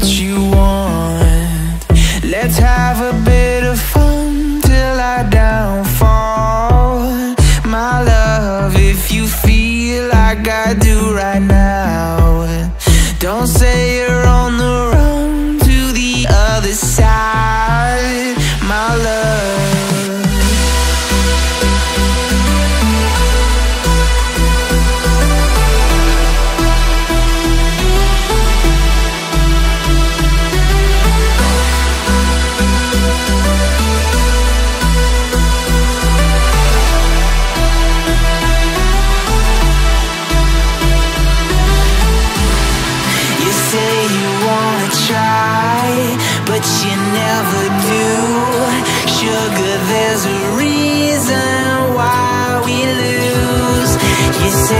what you want. Let's have a bit of fun till I downfall. My love, if you feel like I do try, but you never do. Sugar, there's a reason why we lose. You say